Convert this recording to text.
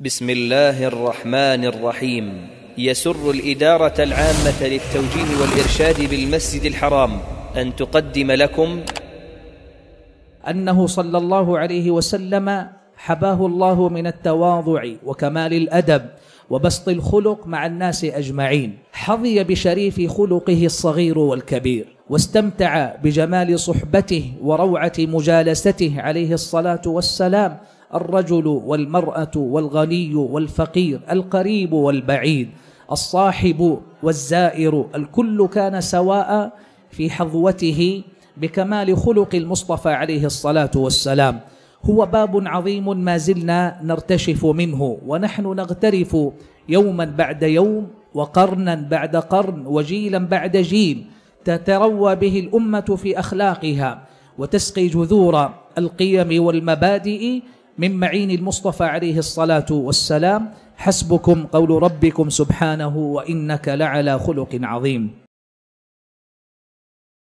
بسم الله الرحمن الرحيم. يسر الإدارة العامة للتوجيه والإرشاد بالمسجد الحرام أن تقدم لكم أنه صلى الله عليه وسلم حباه الله من التواضع وكمال الأدب وبسط الخلق مع الناس أجمعين. حظي بشريف خلقه الصغير والكبير واستمتع بجمال صحبته وروعة مجالسته عليه الصلاة والسلام الرجل والمرأة والغني والفقير القريب والبعيد الصاحب والزائر الكل كان سواء في حظوته بكمال خلق المصطفى عليه الصلاة والسلام. هو باب عظيم ما زلنا نرتشف منه ونحن نغترف يوما بعد يوم وقرنا بعد قرن وجيلا بعد جيل تتروى به الأمة في أخلاقها وتسقي جذور القيم والمبادئ من معين المصطفى عليه الصلاة والسلام حسبكم قول ربكم سبحانه وإنك لعلى خلق عظيم.